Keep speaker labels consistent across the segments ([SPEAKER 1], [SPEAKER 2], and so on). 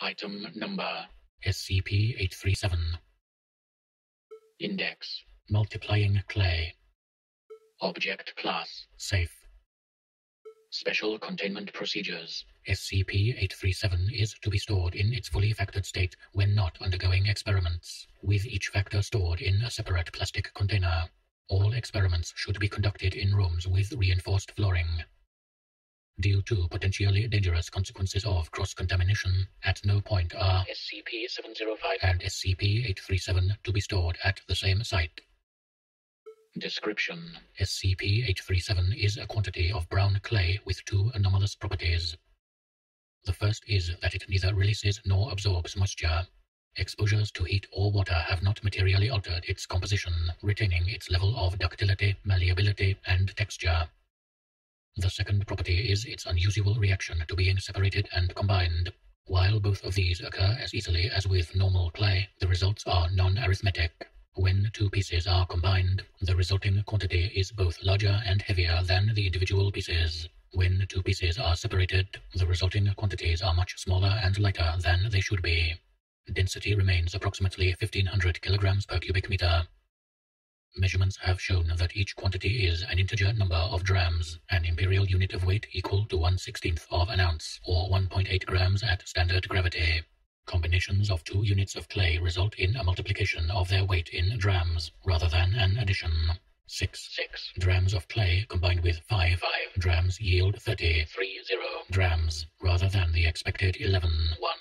[SPEAKER 1] Item number
[SPEAKER 2] SCP-837
[SPEAKER 1] Index.
[SPEAKER 2] Multiplying Clay.
[SPEAKER 1] Object Class.
[SPEAKER 2] Safe.
[SPEAKER 1] Special Containment Procedures.
[SPEAKER 2] SCP-837 is to be stored in its fully factored state when not undergoing experiments, with each factor stored in a separate plastic container. All experiments should be conducted in rooms with reinforced flooring. Due to potentially dangerous consequences of cross-contamination, at no point are
[SPEAKER 1] SCP-705
[SPEAKER 2] and SCP-837 to be stored at the same site.
[SPEAKER 1] Description
[SPEAKER 2] SCP-837 is a quantity of brown clay with two anomalous properties. The first is that it neither releases nor absorbs moisture. Exposures to heat or water have not materially altered its composition, retaining its level of ductility, malleability, and texture. The second property is its unusual reaction to being separated and combined. While both of these occur as easily as with normal clay, the results are non-arithmetic. When two pieces are combined, the resulting quantity is both larger and heavier than the individual pieces. When two pieces are separated, the resulting quantities are much smaller and lighter than they should be. Density remains approximately 1500 kilograms per cubic meter. Measurements have shown that each quantity is an integer number of drams, an imperial unit of weight equal to 1 16th of an ounce, or 1.8 grams at standard gravity. Combinations of two units of clay result in a multiplication of their weight in drams, rather than an addition. 6.
[SPEAKER 1] 6
[SPEAKER 2] Drams of clay combined with 5,
[SPEAKER 1] 5
[SPEAKER 2] drams yield 30
[SPEAKER 1] 3 0
[SPEAKER 2] drams, rather than the expected 11.
[SPEAKER 1] 1 1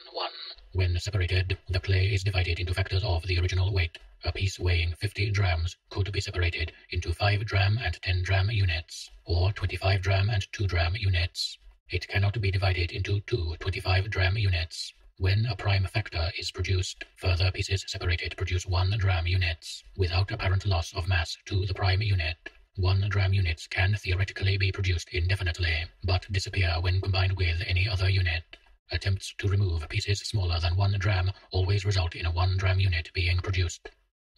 [SPEAKER 2] When separated, the clay is divided into factors of the original weight. A piece weighing 50 drams could be separated into 5 dram and 10 dram units, or 25 dram and 2 dram units. It cannot be divided into two 25 dram units. When a prime factor is produced, further pieces separated produce 1 dram units, without apparent loss of mass to the prime unit. 1 dram units can theoretically be produced indefinitely, but disappear when combined with any other unit. Attempts to remove pieces smaller than 1 dram always result in a 1 dram unit being produced.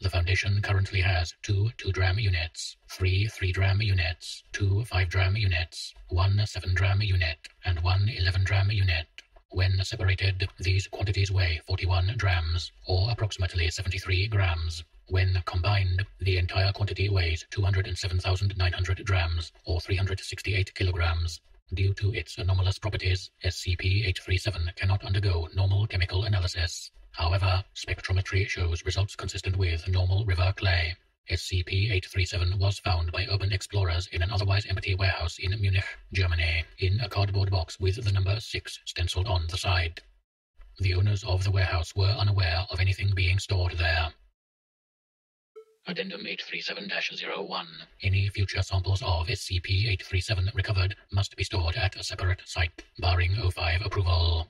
[SPEAKER 2] The Foundation currently has two 2 dram units, three 3 dram units, two 5 dram units, one 7 dram unit, and one 11 dram unit. When separated, these quantities weigh 41 drams, or approximately 73 grams. When combined, the entire quantity weighs 207,900 drams, or 368 kilograms. Due to its anomalous properties, SCP-837 cannot undergo normal chemical analysis. However, spectrometry shows results consistent with normal river clay. SCP-837 was found by urban explorers in an otherwise empty warehouse in Munich, Germany, in a cardboard box with the number 6 stenciled on the side. The owners of the warehouse were unaware of anything being stored there.
[SPEAKER 1] Addendum 837-01
[SPEAKER 2] Any future samples of SCP-837 recovered must be stored at a separate site, barring O5 approval.